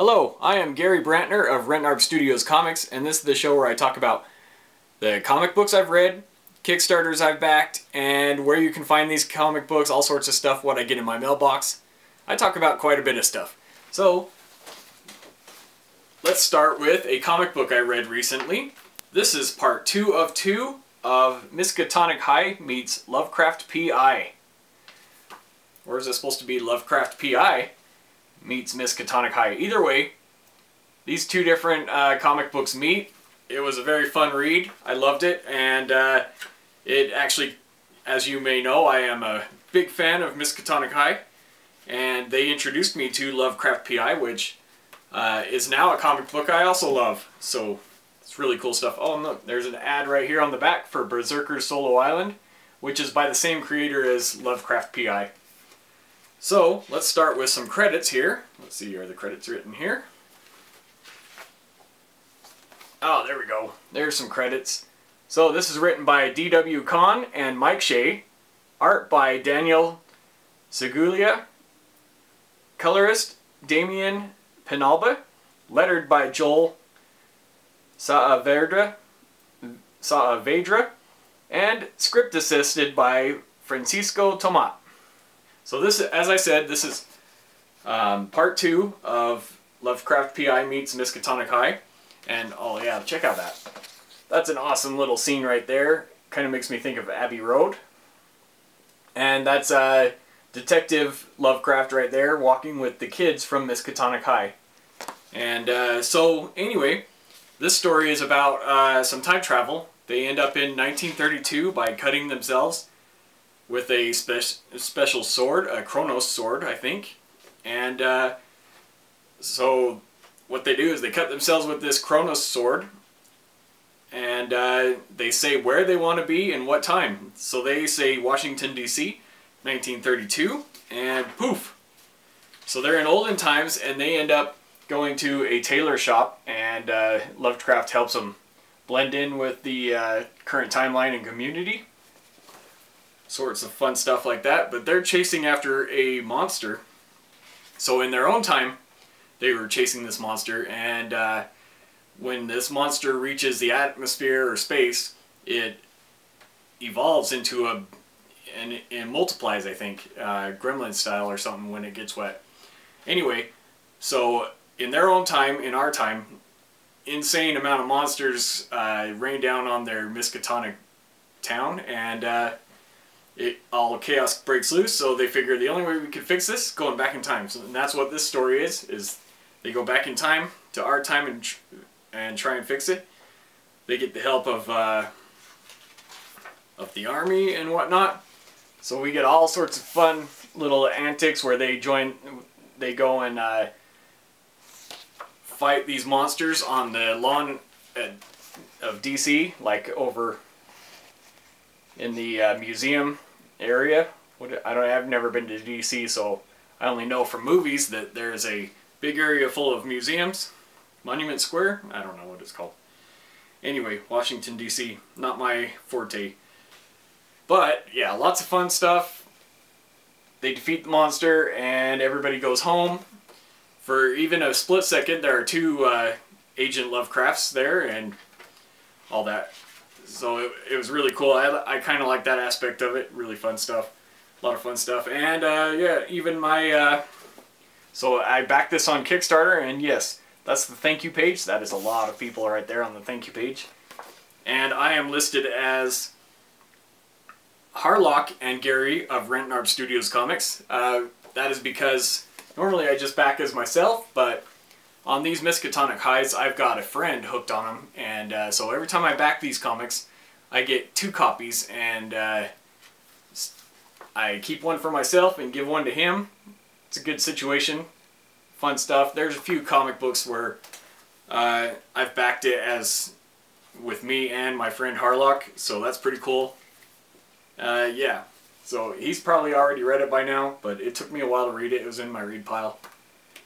Hello, I am Gary Brantner of Rentnarb Studios Comics, and this is the show where I talk about the comic books I've read, Kickstarters I've backed, and where you can find these comic books, all sorts of stuff, what I get in my mailbox. I talk about quite a bit of stuff. So, let's start with a comic book I read recently. This is part two of two of Miskatonic High meets Lovecraft P.I. Or is it supposed to be Lovecraft P.I. meets Miskatonic High? Either way, these two different uh, comic books meet. It was a very fun read. I loved it, and uh, it actually, as you may know, I am a big fan of Miskatonic High, and they introduced me to Lovecraft P.I., which uh, is now a comic book I also love. So it's really cool stuff. Oh, and look, there's an ad right here on the back for Berserker Solo Island, which is by the same creator as Lovecraft P.I. So, let's start with some credits here. Let's see, are the credits written here? Oh, there we go. There's some credits. So this is written by D.W. Kahn and Mike Shea. Art by Daniel Segulia. Colorist Damien Penalba. Lettered by Joel Saavedra. Saavedra. And script assisted by Francisco Tomat. So this, as I said, this is um, part two of Lovecraft P.I. meets Miskatonic High. And oh yeah, check out that. That's an awesome little scene right there. Kind of makes me think of Abbey Road. And that's uh, Detective Lovecraft right there walking with the kids from Miskatonic High. And uh, so anyway, this story is about uh, some time travel. They end up in 1932 by cutting themselves with a spe special sword, a Kronos sword, I think. And uh, so what they do is they cut themselves with this Kronos sword and uh, they say where they want to be and what time. So they say Washington, D.C., 1932, and poof. So they're in olden times and they end up going to a tailor shop and uh, Lovecraft helps them blend in with the uh, current timeline and community sorts of fun stuff like that. But they're chasing after a monster. So in their own time, they were chasing this monster, and uh, when this monster reaches the atmosphere or space, it evolves into a and, multiplies. I think uh, gremlin style or something when it gets wet. Anyway, so in their own time, in our time, insane amount of monsters uh, rain down on their Miskatonic town, and uh, it all chaos breaks loose. So they figure the only way we can fix this going back in time. So that's what this story is: is they go back in time to our time and tr and try and fix it. They get the help of uh, of the army and whatnot. So we get all sorts of fun little antics where they join, they go and uh, fight these monsters on the lawn uh, of DC, like over in the uh, museum area. I don't. I've never been to DC, so I only know from movies that there's a big area full of museums. Monument Square. I don't know what it's called. Anyway, Washington D.C. Not my forte. But yeah, lots of fun stuff. They defeat the monster, and everybody goes home. For even a split second, there are two uh, Agent Lovecrafts there, and all that so it, it was really cool. I, I kind of like that aspect of it. Really fun stuff. A lot of fun stuff. And uh, yeah, even my... Uh, so I backed this on Kickstarter, and yes, that's the thank you page. That is a lot of people right there on the thank you page. And I am listed as Harlock and Gary of Rentnarb Studios Comics. Uh, that is because normally I just back as myself, but on these Miskatonic Highs, I've got a friend hooked on them, and uh, so every time I back these comics, I get two copies, and uh, I keep one for myself and give one to him. It's a good situation, fun stuff. There's a few comic books where uh, I've backed it as with me and my friend Harlock, so that's pretty cool. Uh, yeah, so he's probably already read it by now, but it took me a while to read it. It was in my read pile.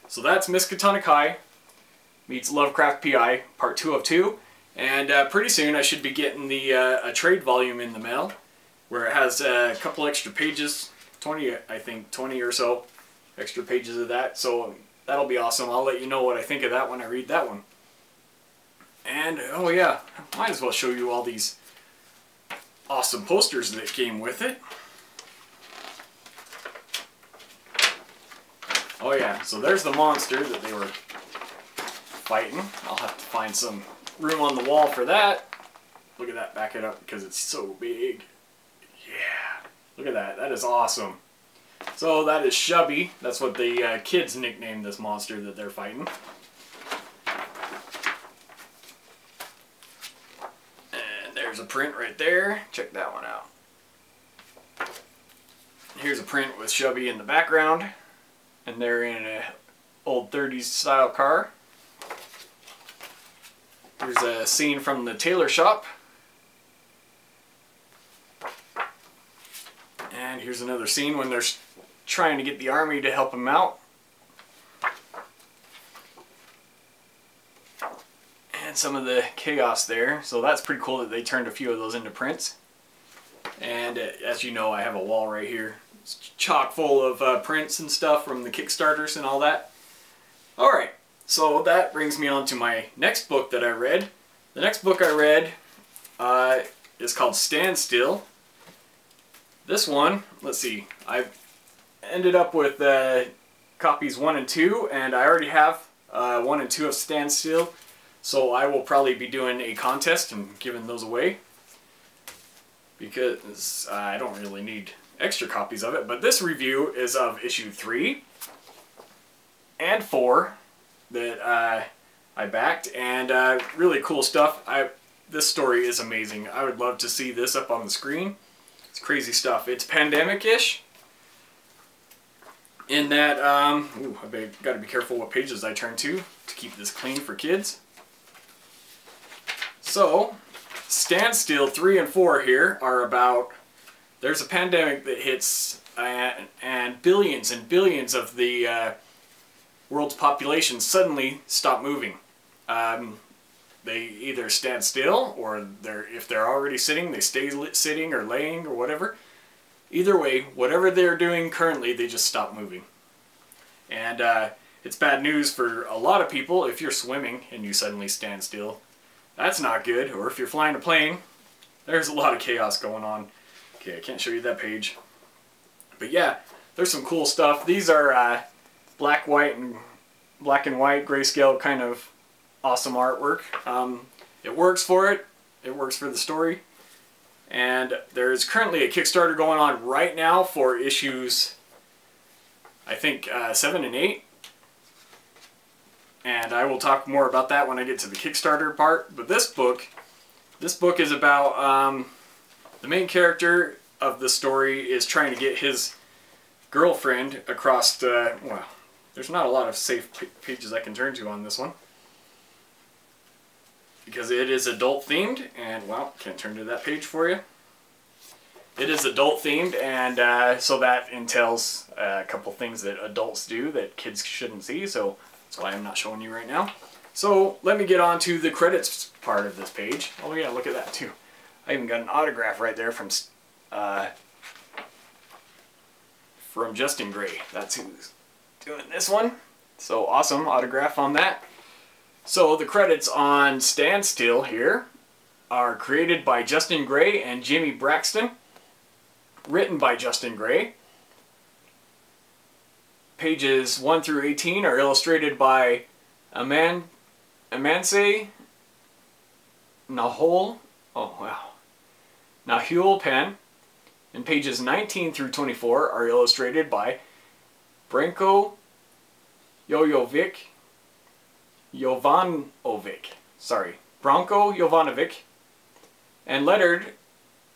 So that's Miskatonic High meets Lovecraft PI, part two of two. And uh, pretty soon I should be getting the uh, a trade volume in the mail, where it has uh, a couple extra pages, 20 I think, 20 or so extra pages of that. So that'll be awesome. I'll let you know what I think of that when I read that one. And, oh yeah, might as well show you all these awesome posters that came with it. Oh yeah, so there's the monster that they were fighting. I'll have to find some room on the wall for that. Look at that, back it up because it's so big. Yeah, look at that, that is awesome. So that is Shubby. That's what the uh, kids nicknamed this monster that they're fighting. And there's a print right there. Check that one out. Here's a print with Shubby in the background. And they're in an old 30s style car. Here's a scene from the tailor shop. And here's another scene when they're trying to get the army to help him out. And some of the chaos there. So that's pretty cool that they turned a few of those into prints. And uh, as you know, I have a wall right here. It's chock full of uh, prints and stuff from the Kickstarters and all that. Alright, so that brings me on to my next book that I read. The next book I read uh, is called Stand Still. This one, let's see, I ended up with uh, copies 1 and 2, and I already have uh, 1 and 2 of Stand Still, so I will probably be doing a contest and giving those away. Because I don't really need extra copies of it, but this review is of issue 3 and 4 that uh, I backed, and uh, really cool stuff. I This story is amazing. I would love to see this up on the screen. It's crazy stuff. It's pandemic-ish. In that, um, ooh, I got to be careful what pages I turn to to keep this clean for kids. So, Standstill 3 and 4 here are about, there's a pandemic that hits and, and billions and billions of the uh, world's population suddenly stop moving. Um, they either stand still or they're if they're already sitting they stay sitting or laying or whatever. Either way whatever they're doing currently they just stop moving. And uh, it's bad news for a lot of people. If you're swimming and you suddenly stand still that's not good. Or if you're flying a plane there's a lot of chaos going on. Okay I can't show you that page. But yeah there's some cool stuff. These are uh, black white and black and white grayscale kind of awesome artwork. Um, it works for it. It works for the story. And there's currently a Kickstarter going on right now for issues, I think, uh, 7 and 8. And I will talk more about that when I get to the Kickstarter part. But this book, this book is about um, the main character of the story is trying to get his girlfriend across the, well, there's not a lot of safe pages I can turn to on this one. Because it is adult themed and well can't turn to that page for you. It is adult themed and uh, so that entails a couple things that adults do that kids shouldn't see so that's why I'm not showing you right now. So let me get on to the credits part of this page. Oh yeah look at that too. I even got an autograph right there from uh, from Justin Gray. That's who's doing this one. So awesome autograph on that. So the credits on Standstill here are created by Justin Gray and Jimmy Braxton, written by Justin Gray. Pages 1 through 18 are illustrated by Aman Amanse Nahol, oh wow, Nahul Pen, and pages 19 through 24 are illustrated by Branko Jojovic Jovanovic, sorry, Branko Jovanovic, and lettered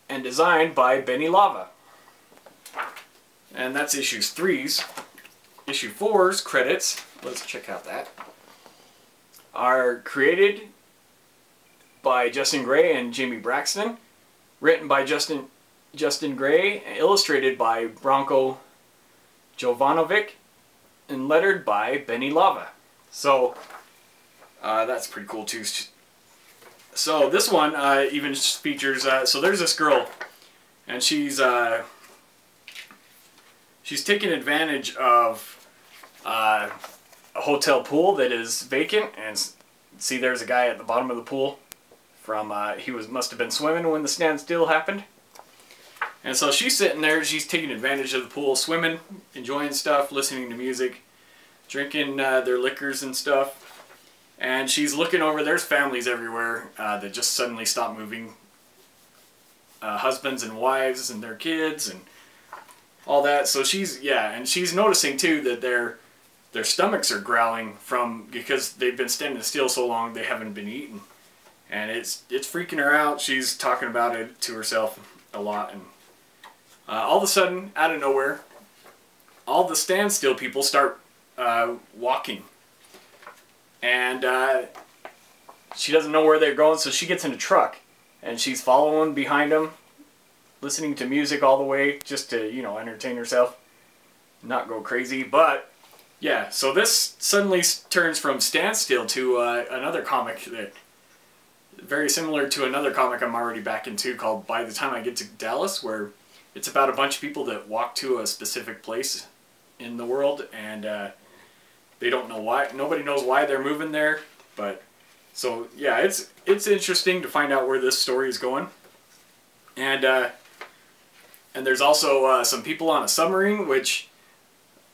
and designed by Benny Lava. And that's issues threes. Issue four's credits, let's check out that, are created by Justin Gray and Jamie Braxton, written by Justin Justin Gray, illustrated by Branko Jovanovic, and lettered by Benny Lava. So uh, that's pretty cool too. So this one uh, even features, uh, so there's this girl and she's uh, she's taking advantage of uh, a hotel pool that is vacant, and see there's a guy at the bottom of the pool from uh, he was must have been swimming when the standstill happened. And so she's sitting there, she's taking advantage of the pool, swimming, enjoying stuff, listening to music, drinking uh, their liquors and stuff. And she's looking over, there's families everywhere uh, that just suddenly stop moving. Uh, husbands and wives and their kids and all that. So she's, yeah, and she's noticing too that their, their stomachs are growling from, because they've been standing still so long they haven't been eating. And it's, it's freaking her out. She's talking about it to herself a lot. And uh, all of a sudden, out of nowhere, all the standstill people start uh, walking. And uh, she doesn't know where they're going, so she gets in a truck. And she's following behind them, listening to music all the way, just to, you know, entertain herself. Not go crazy, but yeah, so this suddenly turns from standstill to uh, another comic that very similar to another comic I'm already back into called By the Time I Get to Dallas, where it's about a bunch of people that walk to a specific place in the world and uh, they don't know why. Nobody knows why they're moving there, but so yeah, it's it's interesting to find out where this story is going. And uh, and there's also uh, some people on a submarine, which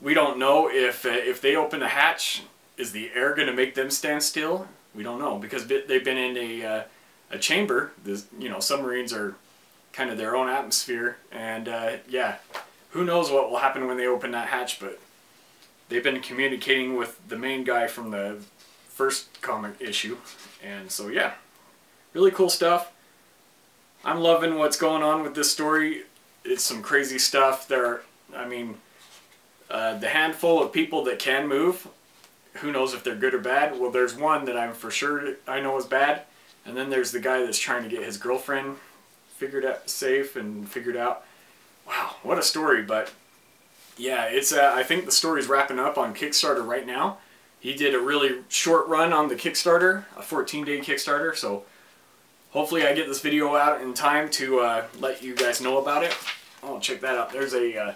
we don't know if uh, if they open a hatch, is the air going to make them stand still? We don't know because they've been in a uh, a chamber. This, you know, submarines are kind of their own atmosphere. And uh, yeah, who knows what will happen when they open that hatch, but they've been communicating with the main guy from the first comic issue. And so yeah, really cool stuff. I'm loving what's going on with this story. It's some crazy stuff. There, I mean, uh, the handful of people that can move, who knows if they're good or bad. Well, there's one that I'm for sure I know is bad. And then there's the guy that's trying to get his girlfriend figured out safe and figured out. Wow, what a story! But yeah, it's uh, I think the story's wrapping up on Kickstarter right now. He did a really short run on the Kickstarter, a 14-day Kickstarter. So hopefully I get this video out in time to uh, let you guys know about it. Oh, check that out. There's a uh,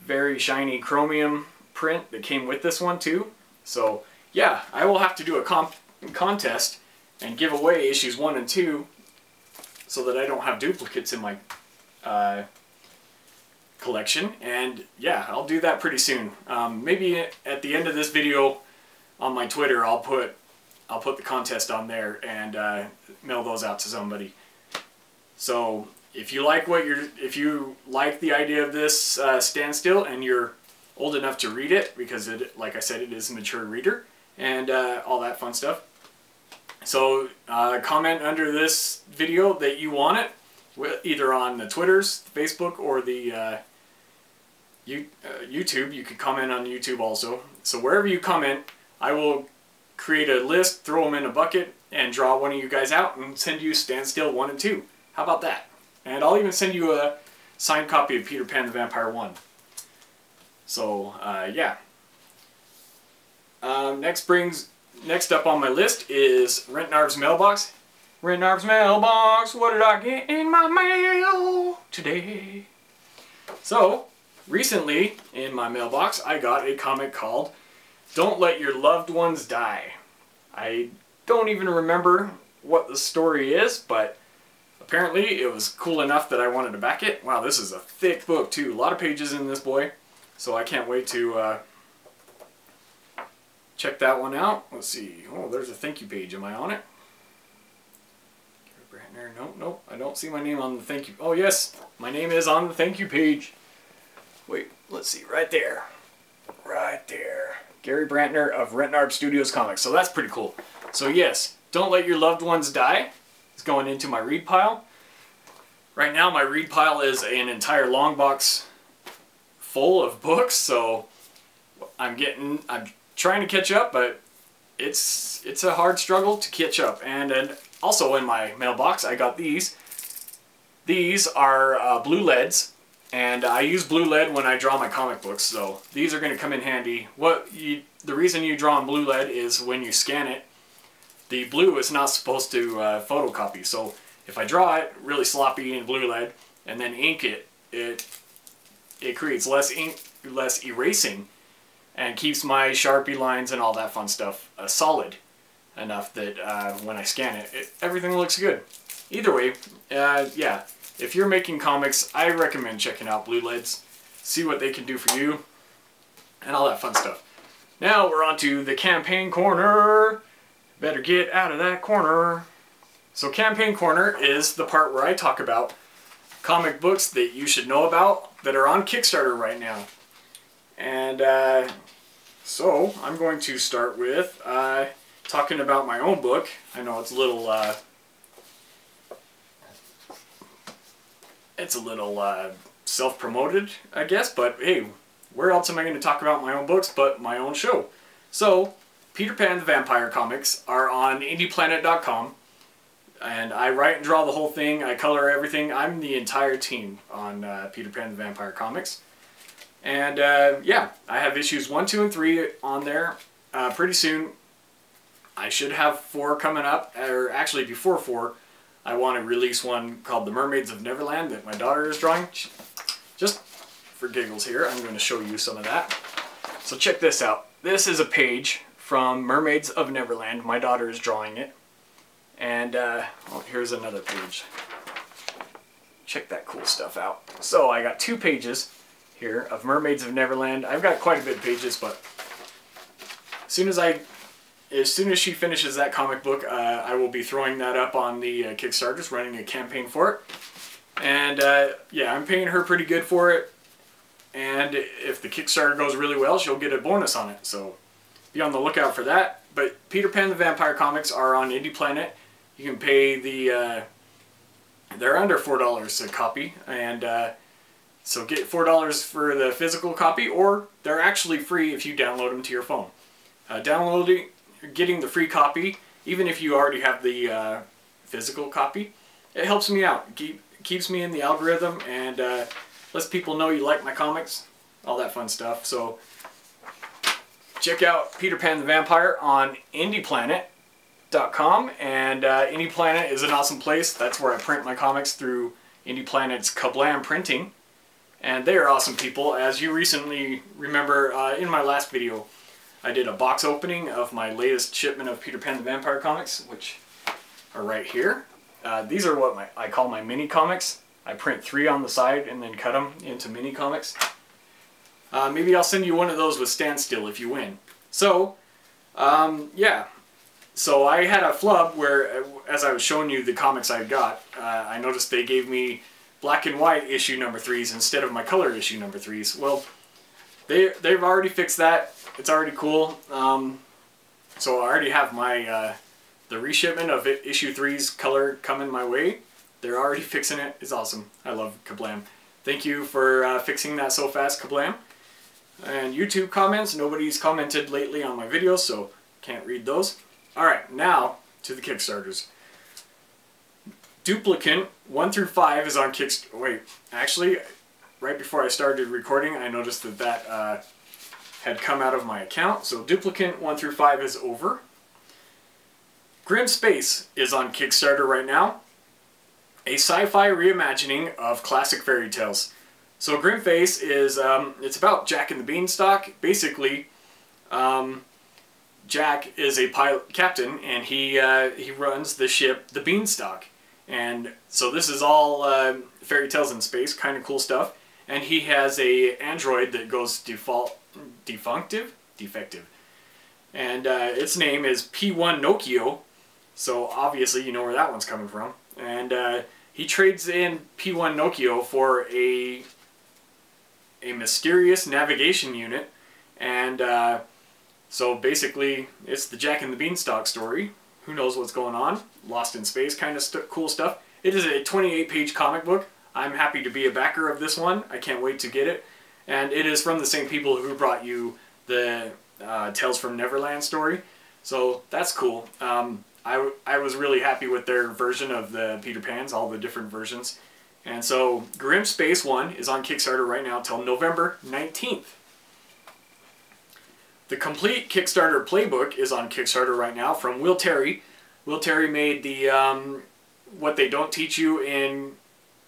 very shiny chromium print that came with this one too. So yeah, I will have to do a comp contest and give away issues one and two so that I don't have duplicates in my uh, collection. And yeah, I'll do that pretty soon. Um, maybe at the end of this video on my Twitter, I'll put I'll put the contest on there and uh, mail those out to somebody. So if you like what you're, if you like the idea of this uh, standstill and you're old enough to read it, because it, like I said, it is a mature reader and uh, all that fun stuff, so uh, comment under this video that you want it, either on the Twitters, Facebook, or the uh, you, uh, YouTube. You could comment on YouTube also. So wherever you comment, I will create a list, throw them in a bucket, and draw one of you guys out and send you Standstill 1 and 2. How about that? And I'll even send you a signed copy of Peter Pan the Vampire 1. So, uh, yeah. Um, next brings next up on my list is Rentnarb's mailbox. Rentnarb's mailbox, what did I get in my mail today? So, recently in my mailbox I got a comic called Don't Let Your Loved Ones Die. I don't even remember what the story is, but apparently it was cool enough that I wanted to back it. Wow, this is a thick book too. A lot of pages in this boy. So I can't wait to uh, check that one out. Let's see. Oh, there's a thank you page. Am I on it? Gary Brantner. Nope, nope. I don't see my name on the thank you. Oh, yes. My name is on the thank you page. Wait, let's see. Right there. Right there. Gary Brantner of Rentnarb Studios Comics. So that's pretty cool. So yes, Don't Let Your Loved Ones Die. It's going into my read pile. Right now my read pile is an entire long box full of books, so I'm getting, I'm trying to catch up, but it's it's a hard struggle to catch up. And, and also in my mailbox, I got these. These are uh, blue leads, and I use blue lead when I draw my comic books, so these are going to come in handy. What you, The reason you draw on blue lead is when you scan it, the blue is not supposed to uh, photocopy. So if I draw it really sloppy in blue lead and then ink it, it it creates less ink, less erasing and keeps my Sharpie lines and all that fun stuff uh, solid enough that uh, when I scan it, it, everything looks good. Either way, uh, yeah, if you're making comics, I recommend checking out Blue Leads. See what they can do for you and all that fun stuff. Now we're on to the campaign corner. Better get out of that corner. So campaign corner is the part where I talk about comic books that you should know about that are on Kickstarter right now. And uh, so I'm going to start with uh, talking about my own book. I know it's a little uh, it's a little uh, self-promoted, I guess, but hey, where else am I going to talk about my own books but my own show? So, Peter Pan the Vampire comics are on indieplanet.com, and I write and draw the whole thing, I color everything. I'm the entire team on uh, Peter Pan the Vampire comics. And uh, yeah, I have issues 1, 2, and 3 on there uh, pretty soon. I should have 4 coming up, or actually before 4, I want to release one called The Mermaids of Neverland that my daughter is drawing. Just for giggles here, I'm going to show you some of that. So check this out. This is a page from Mermaids of Neverland. My daughter is drawing it. And uh, oh, here's another page. Check that cool stuff out. So I got two pages here of Mermaids of Neverland. I've got quite a bit of pages, but as soon as I as soon as she finishes that comic book, uh, I will be throwing that up on the uh, Kickstarter, just running a campaign for it. And uh, yeah, I'm paying her pretty good for it. And if the Kickstarter goes really well, she'll get a bonus on it. So be on the lookout for that. But Peter Pan the Vampire comics are on Indie Planet. You can pay the, uh, they're under $4 a copy. And uh, so get $4 for the physical copy, or they're actually free if you download them to your phone. Uh, downloading getting the free copy, even if you already have the uh, physical copy, it helps me out. Keep, keeps me in the algorithm and uh, lets people know you like my comics, all that fun stuff. So check out Peter Pan the Vampire on IndiePlanet.com and uh, Indie Planet is an awesome place. That's where I print my comics through Indie Planet's Kablam Printing. And they are awesome people. As you recently remember uh, in my last video, I did a box opening of my latest shipment of Peter Pan the Vampire comics, which are right here. Uh, these are what my, I call my mini comics. I print three on the side and then cut them into mini comics. Uh, maybe I'll send you one of those with standstill if you win. So, um, yeah. So I had a flub where, uh, as I was showing you the comics I got, uh, I noticed they gave me black and white issue number threes instead of my color issue number threes. Well, they, they've already fixed that it's already cool. Um, so I already have my uh, the reshipment of it, issue three's color coming my way. They're already fixing it. It's awesome. I love Kablam. Thank you for uh, fixing that so fast, Kablam. And YouTube comments. Nobody's commented lately on my videos, so can't read those. Alright, now to the Kickstarters. Duplicant 1 through 5 is on Kickstarter. Wait, actually, right before I started recording, I noticed that that uh, had come out of my account, so Duplicant 1 through 5 is over. Grim Space is on Kickstarter right now. A sci-fi reimagining of classic fairy tales. So Grim Space is, um, it's about Jack and the Beanstalk. Basically, um, Jack is a pilot captain and he, uh, he runs the ship, the Beanstalk. And so this is all uh, fairy tales in space, kind of cool stuff. And he has a android that goes default defunctive? Defective. And uh, its name is P1 Nokio, so obviously you know where that one's coming from. And uh, he trades in P1 Nokio for a, a mysterious navigation unit, and uh, so basically it's the Jack and the Beanstalk story. Who knows what's going on? Lost in space kind of st cool stuff. It is a 28 page comic book. I'm happy to be a backer of this one. I can't wait to get it. And it is from the same people who brought you the uh, Tales from Neverland story. So that's cool. Um, I, I was really happy with their version of the Peter Pans, all the different versions. And so Grim Space 1 is on Kickstarter right now till November 19th. The complete Kickstarter playbook is on Kickstarter right now from Will Terry. Will Terry made the um, what they don't teach you in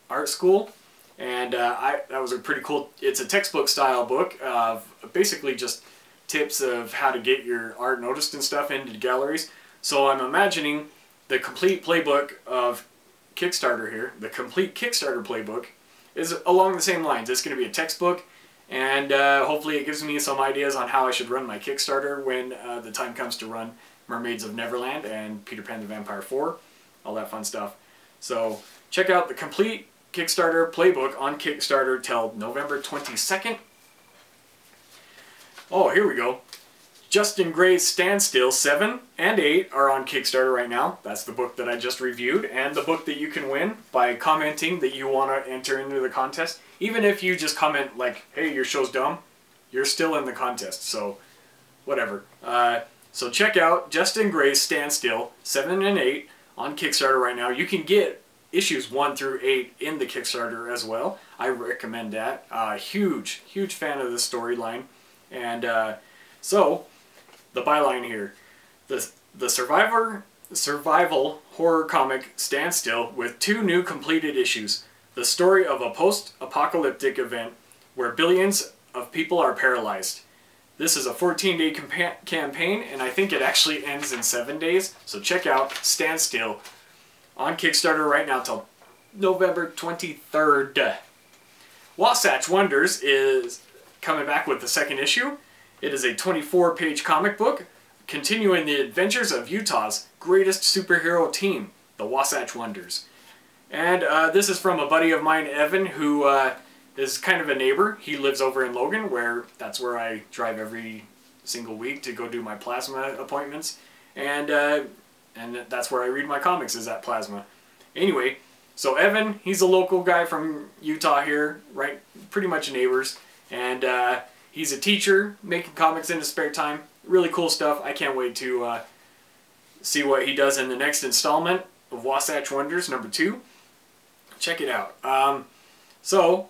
art school and uh, I that was a pretty cool. It's a textbook style book of basically just tips of how to get your art noticed and stuff into galleries. So I'm imagining the complete playbook of Kickstarter here, the complete Kickstarter playbook, is along the same lines. It's going to be a textbook, and uh, hopefully it gives me some ideas on how I should run my Kickstarter when uh, the time comes to run Mermaids of Neverland and Peter Pan the Vampire 4, all that fun stuff. So check out the complete Kickstarter playbook on Kickstarter till November 22nd. Oh, here we go. Justin Gray's Standstill 7 and 8 are on Kickstarter right now. That's the book that I just reviewed and the book that you can win by commenting that you want to enter into the contest. Even if you just comment like, hey, your show's dumb, you're still in the contest, so whatever. Uh, so check out Justin Gray's Standstill 7 and 8 on Kickstarter right now. You can get issues 1 through 8 in the Kickstarter as well. I recommend that. Uh, huge, huge fan of the storyline. And uh, so, the byline here. The, the Survivor survival horror comic Standstill with two new completed issues. The story of a post-apocalyptic event where billions of people are paralyzed. This is a 14-day campaign, and I think it actually ends in 7 days. So check out Standstill on Kickstarter right now till November 23rd. Wasatch Wonders is coming back with the second issue. It is a 24-page comic book continuing the adventures of Utah's greatest superhero team, the Wasatch Wonders. And uh, this is from a buddy of mine, Evan, who uh, is kind of a neighbor. He lives over in Logan, where that's where I drive every single week to go do my plasma appointments. And uh, and that's where I read my comics is at Plasma. Anyway, so Evan, he's a local guy from Utah here, right? Pretty much neighbors, and uh, he's a teacher making comics in his spare time. Really cool stuff. I can't wait to uh, see what he does in the next installment of Wasatch Wonders number two. Check it out. Um, so,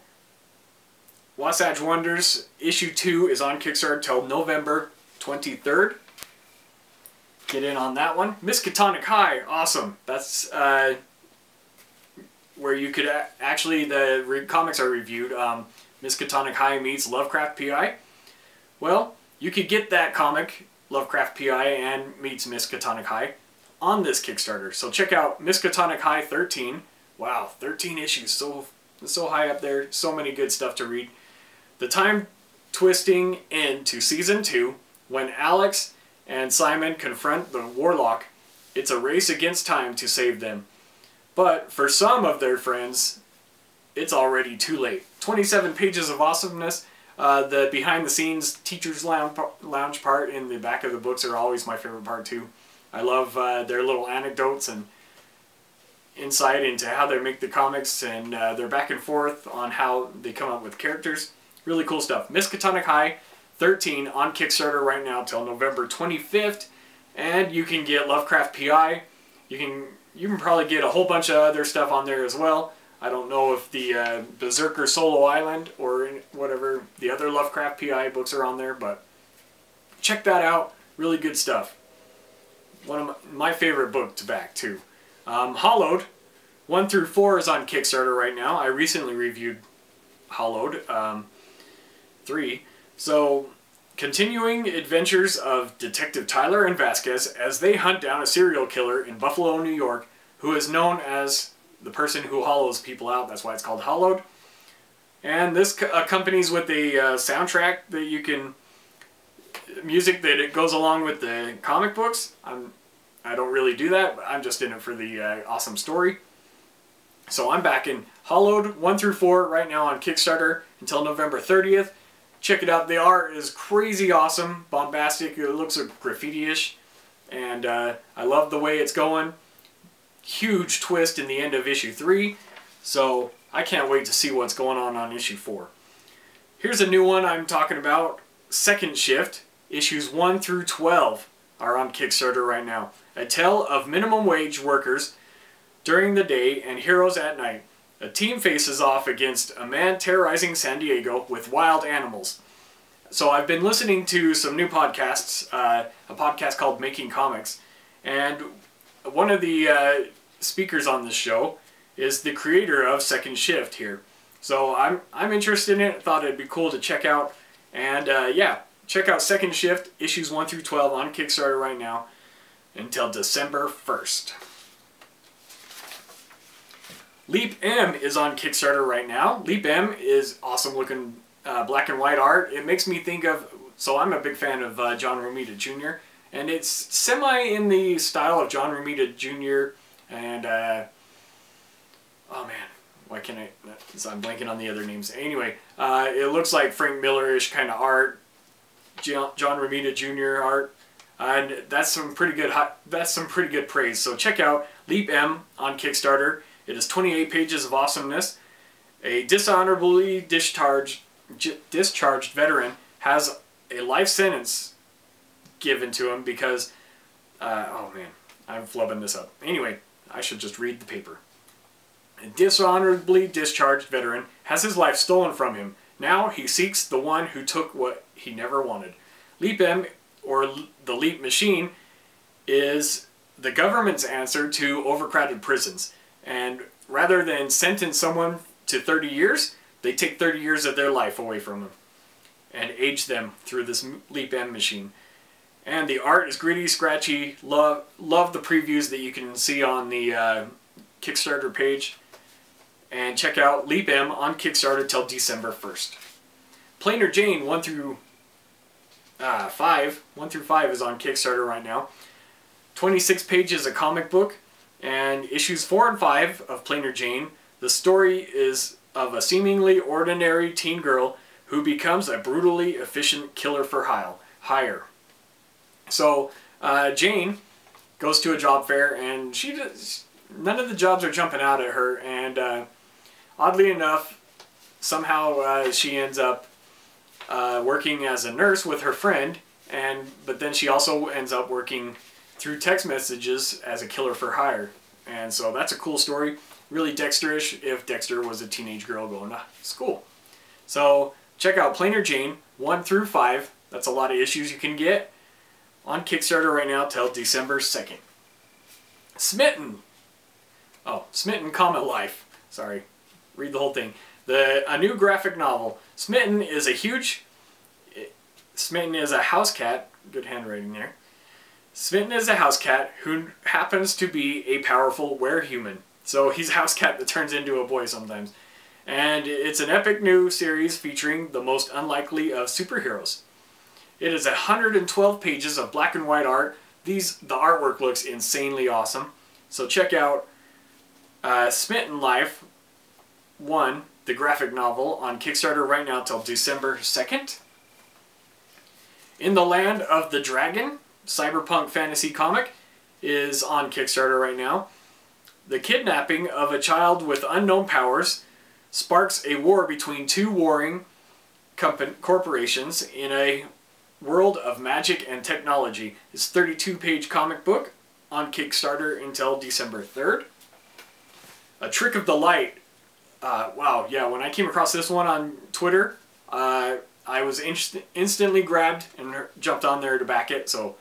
Wasatch Wonders issue two is on Kickstarter till November 23rd get in on that one. Miskatonic High, awesome. That's uh, where you could actually, the comics are reviewed. Um, Miskatonic High meets Lovecraft PI. Well, you could get that comic, Lovecraft PI and meets Miskatonic High, on this Kickstarter. So check out Miskatonic High 13. Wow, 13 issues, so so high up there, so many good stuff to read. The time twisting into season two when Alex and Simon confront the warlock. It's a race against time to save them. But for some of their friends, it's already too late. 27 pages of awesomeness. Uh, the behind-the-scenes teacher's lounge, lounge part in the back of the books are always my favorite part too. I love uh, their little anecdotes and insight into how they make the comics and uh, their back and forth on how they come up with characters. Really cool stuff. Miskatonic High 13 on Kickstarter right now till November 25th. And you can get Lovecraft PI. You can you can probably get a whole bunch of other stuff on there as well. I don't know if the uh, Berserker Solo Island or whatever the other Lovecraft PI books are on there, but check that out. Really good stuff. One of my, favorite book to back too. Um, Hollowed, 1 through 4 is on Kickstarter right now. I recently reviewed Hollowed um, 3. So, continuing adventures of Detective Tyler and Vasquez as they hunt down a serial killer in Buffalo, New York, who is known as the person who hollows people out. That's why it's called Hollowed. And this accompanies with a uh, soundtrack that you can music that it goes along with the comic books. I'm I don't really do that, I'm just in it for the uh, awesome story. So I'm back in Hollowed 1 through 4 right now on Kickstarter until November 30th. Check it out. The art is crazy awesome, bombastic. It looks graffiti-ish. And uh, I love the way it's going. Huge twist in the end of issue 3. So I can't wait to see what's going on on issue 4. Here's a new one I'm talking about. Second Shift. Issues 1 through 12 are on Kickstarter right now. A tale of minimum wage workers during the day and heroes at night. A team faces off against a man terrorizing San Diego with wild animals. So I've been listening to some new podcasts, uh, a podcast called Making Comics, and one of the uh, speakers on this show is the creator of Second Shift here. So I'm I'm interested in it. Thought it'd be cool to check out, and uh, yeah, check out Second Shift, issues 1 through 12 on Kickstarter right now until December 1st. Leap M is on Kickstarter right now. Leap M is awesome looking uh, black and white art. It makes me think of, so I'm a big fan of uh, John Romita Jr. And it's semi in the style of John Romita Jr. and, uh, oh man, why can't I, I'm blanking on the other names. Anyway, uh, it looks like Frank Miller-ish kind of art, John, Romita Jr. art. And that's some pretty good that's some pretty good praise. So check out Leap M on Kickstarter. It is 28 pages of awesomeness. A dishonorably discharged discharged veteran has a life sentence given to him because uh, oh man, I'm flubbing this up. Anyway, I should just read the paper. A dishonorably discharged veteran has his life stolen from him. Now he seeks the one who took what he never wanted. Leap M or the Leap Machine, is the government's answer to overcrowded prisons. And rather than sentence someone to 30 years, they take 30 years of their life away from them and age them through this Leap M machine. And the art is gritty, scratchy. Love, love the previews that you can see on the uh, Kickstarter page. And check out Leap M on Kickstarter till December 1st. Plainer Jane 1 through uh, 5, 1 through 5 is on Kickstarter right now. 26 pages a comic book, and issues 4 and 5 of Plainer Jane. The story is of a seemingly ordinary teen girl who becomes a brutally efficient killer for hire. So uh, Jane goes to a job fair, and she does, none of the jobs are jumping out at her, and uh, oddly enough, somehow uh, she ends up uh, working as a nurse with her friend, and but then she also ends up working through text messages as a killer for hire. And so that's a cool story. Really Dexterish if Dexter was a teenage girl going to school. So check out Plainer Jane 1 through 5. That's a lot of issues you can get on Kickstarter right now till December 2nd. Smitten. Oh, Smitten Comet Life. Sorry. Read the whole thing. The a new graphic novel. Smitten is a huge. Smitten is a house cat. Good handwriting there. Smitten is a house cat who happens to be a powerful werehuman. So he's a house cat that turns into a boy sometimes. And it's an epic new series featuring the most unlikely of superheroes. It is 112 pages of black and white art. These the artwork looks insanely awesome. So check out uh, Smitten Life 1 the graphic novel on Kickstarter right now till December 2nd. In the Land of the Dragon, cyberpunk fantasy comic, is on Kickstarter right now. The kidnapping of a child with unknown powers sparks a war between two warring corporations in a world of magic and technology. It's 32-page comic book on Kickstarter until December 3rd. A Trick of the Light uh, wow, yeah, when I came across this one on Twitter, uh, I was inst instantly grabbed and jumped on there to back it. So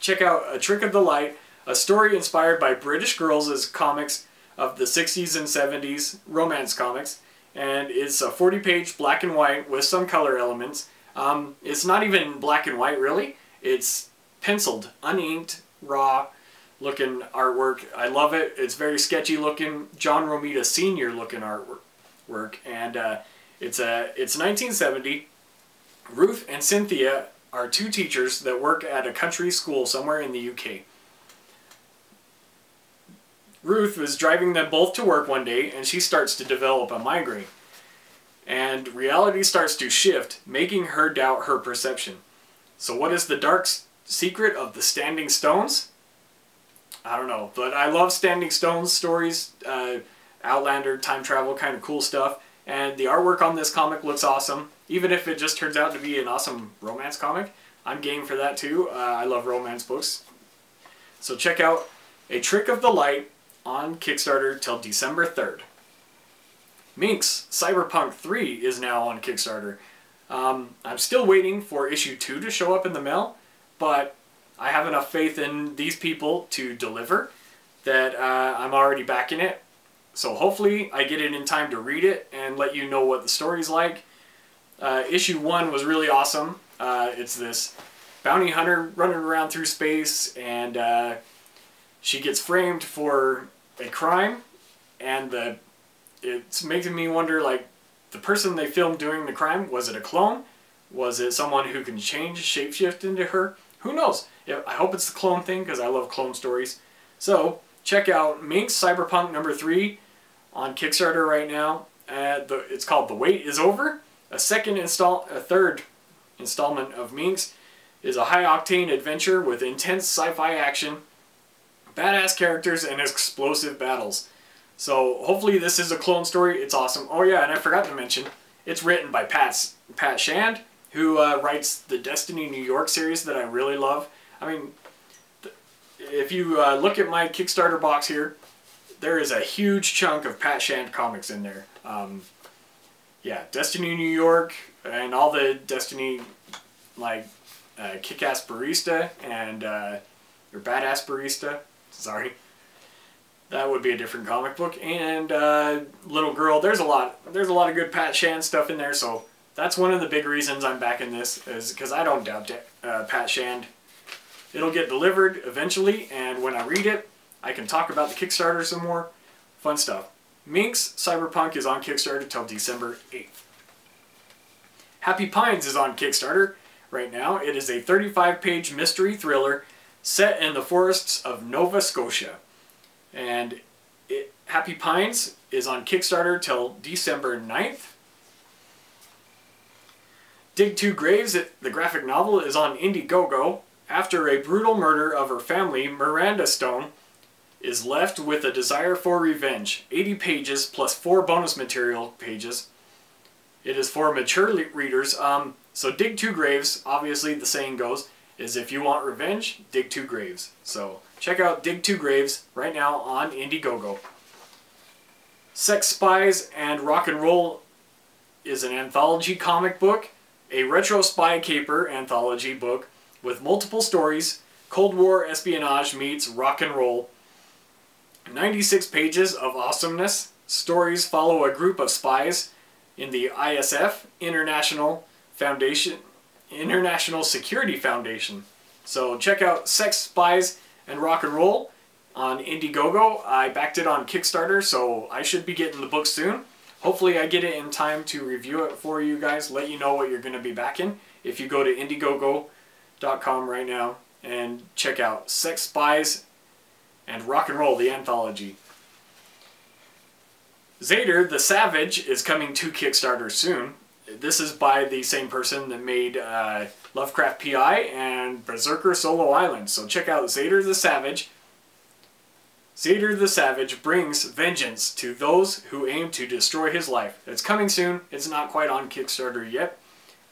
check out A Trick of the Light, a story inspired by British girls' comics of the 60s and 70s, romance comics. And it's a 40-page black and white with some color elements. Um, it's not even black and white, really. It's penciled, uninked, raw, looking artwork. I love it. It's very sketchy looking, John Romita Senior looking artwork. Work and uh, it's a it's 1970. Ruth and Cynthia are two teachers that work at a country school somewhere in the UK. Ruth was driving them both to work one day and she starts to develop a migraine. And reality starts to shift, making her doubt her perception. So what is the dark secret of the Standing Stones? I don't know, but I love Standing Stones stories, uh, Outlander, time travel, kind of cool stuff. And the artwork on this comic looks awesome. Even if it just turns out to be an awesome romance comic, I'm game for that too. Uh, I love romance books. So check out A Trick of the Light on Kickstarter till December 3rd. Minx Cyberpunk 3 is now on Kickstarter. Um, I'm still waiting for issue 2 to show up in the mail, but I have enough faith in these people to deliver that uh, I'm already backing it. So hopefully I get it in time to read it and let you know what the story's like. Uh, issue 1 was really awesome. Uh, it's this bounty hunter running around through space, and uh, she gets framed for a crime, and the it's making me wonder like the person they filmed doing the crime was it a clone? Was it someone who can change shapeshift into her? Who knows? I hope it's the clone thing because I love clone stories. So check out Minx Cyberpunk number three on Kickstarter right now. Uh, the, it's called The Wait Is Over. A second install, a third installment of Minx is a high-octane adventure with intense sci-fi action, badass characters, and explosive battles. So hopefully this is a clone story. It's awesome. Oh yeah, and I forgot to mention, it's written by Pat, Pat Shand, who uh, writes the Destiny New York series that I really love. I mean, if you uh, look at my Kickstarter box here, there is a huge chunk of Pat Shand comics in there. Um, yeah, Destiny New York and all the Destiny, like uh, Kick-Ass Barista and uh, or Badass Barista. Sorry, that would be a different comic book. And uh, Little Girl. There's a lot. There's a lot of good Pat Shand stuff in there. So that's one of the big reasons I'm backing this is because I don't doubt uh, Pat Shand. It'll get delivered eventually, and when I read it, I can talk about the Kickstarter some more. Fun stuff. Minx Cyberpunk is on Kickstarter till December 8th. Happy Pines is on Kickstarter right now. It is a 35-page mystery thriller set in the forests of Nova Scotia. And it, Happy Pines is on Kickstarter till December 9th. Dig Two Graves, the graphic novel, is on Indiegogo. After a brutal murder of her family, Miranda Stone is left with a desire for revenge. 80 pages plus 4 bonus material pages. It is for mature readers. Um, so dig two graves, obviously the saying goes, is if you want revenge, dig two graves. So check out Dig Two Graves right now on Indiegogo. Sex Spies and Rock and Roll is an anthology comic book, a retro spy caper anthology book with multiple stories, Cold War espionage meets rock and roll, 96 pages of awesomeness. Stories follow a group of spies in the ISF, International Foundation, International Security Foundation. So check out Sex, Spies, and Rock and Roll on Indiegogo. I backed it on Kickstarter, so I should be getting the book soon. Hopefully I get it in time to review it for you guys, let you know what you're going to be backing. If you go to Indiegogo.com right now and check out Sex, Spies, and Rock and Roll, the anthology. Zader the Savage is coming to Kickstarter soon. This is by the same person that made uh, Lovecraft PI and Berserker Solo Island. So check out Zader the Savage. Zader the Savage brings vengeance to those who aim to destroy his life. It's coming soon. It's not quite on Kickstarter yet.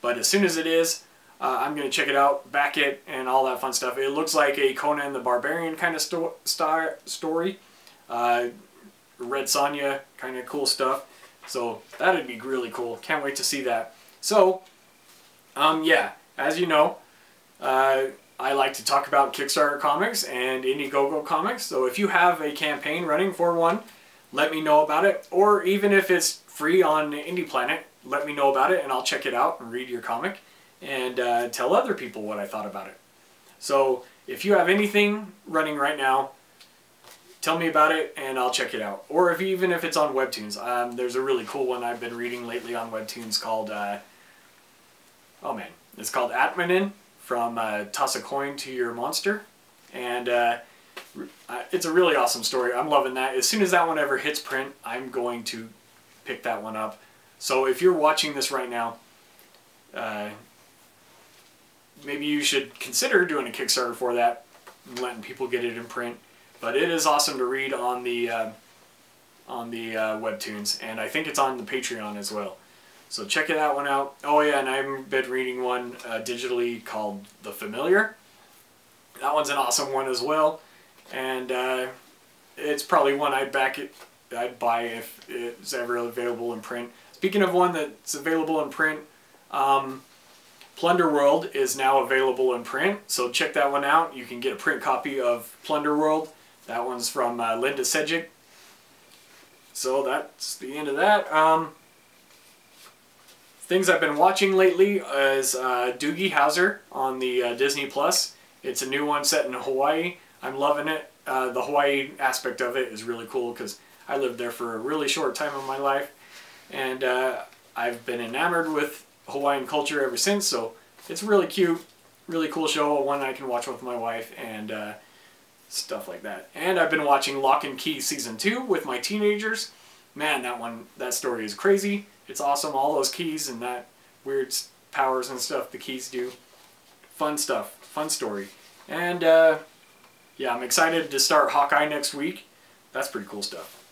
But as soon as it is, uh, I'm going to check it out, back it, and all that fun stuff. It looks like a Conan the Barbarian kind of sto star story. Uh, Red Sonja, kind of cool stuff. So that'd be really cool. Can't wait to see that. So, um, yeah, as you know, uh, I like to talk about Kickstarter comics and Indiegogo comics. So if you have a campaign running for one, let me know about it. Or even if it's free on Indie Planet, let me know about it and I'll check it out and read your comic and uh, tell other people what I thought about it. So if you have anything running right now, tell me about it and I'll check it out. Or if even if it's on Webtoons, um, there's a really cool one I've been reading lately on Webtoons called, uh, oh man, it's called Atmanin from uh, Toss a Coin to Your Monster. And uh, it's a really awesome story. I'm loving that. As soon as that one ever hits print, I'm going to pick that one up. So if you're watching this right now, uh, maybe you should consider doing a Kickstarter for that and letting people get it in print. But it is awesome to read on the uh, on the uh, webtoons, and I think it's on the Patreon as well. So check that one out. Oh yeah, and I've been reading one uh, digitally called The Familiar. That one's an awesome one as well, and uh, it's probably one I'd back it. I'd buy if it's ever available in print. Speaking of one that's available in print, um, Plunder World is now available in print, so check that one out. You can get a print copy of Plunder World. That one's from uh, Linda Sedgwick. So that's the end of that. Um, things I've been watching lately is uh, Doogie Howser on the uh, Disney Plus. It's a new one set in Hawaii. I'm loving it. Uh, the Hawaii aspect of it is really cool because I lived there for a really short time of my life, and uh, I've been enamored with Hawaiian culture ever since. So it's really cute, really cool show. One I can watch with my wife and uh, stuff like that. And I've been watching Locke and Key season two with my teenagers. Man, that one, that story is crazy. It's awesome. All those keys and that weird powers and stuff the keys do. Fun stuff. Fun story. And uh, yeah, I'm excited to start Hawkeye next week. That's pretty cool stuff.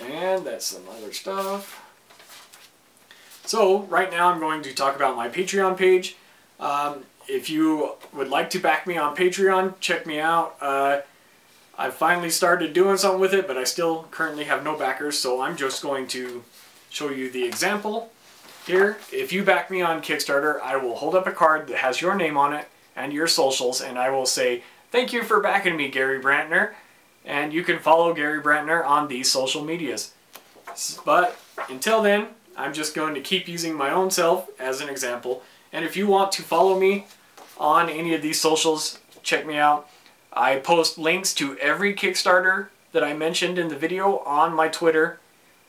And that's some other stuff. So right now I'm going to talk about my Patreon page. Um, if you would like to back me on Patreon, check me out. Uh, I've finally started doing something with it, but I still currently have no backers, so I'm just going to show you the example here. If you back me on Kickstarter, I will hold up a card that has your name on it and your socials, and I will say, thank you for backing me, Gary Brantner. And you can follow Gary Brantner on these social medias. But until then, I'm just going to keep using my own self as an example. And if you want to follow me on any of these socials, check me out. I post links to every Kickstarter that I mentioned in the video on my Twitter.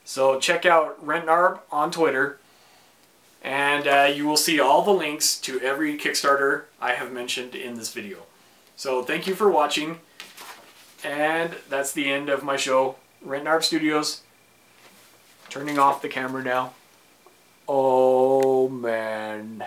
So check out Rentnarb on Twitter. And uh, you will see all the links to every Kickstarter I have mentioned in this video. So thank you for watching. And that's the end of my show. Rentnarb Studios. Turning off the camera now. Oh man.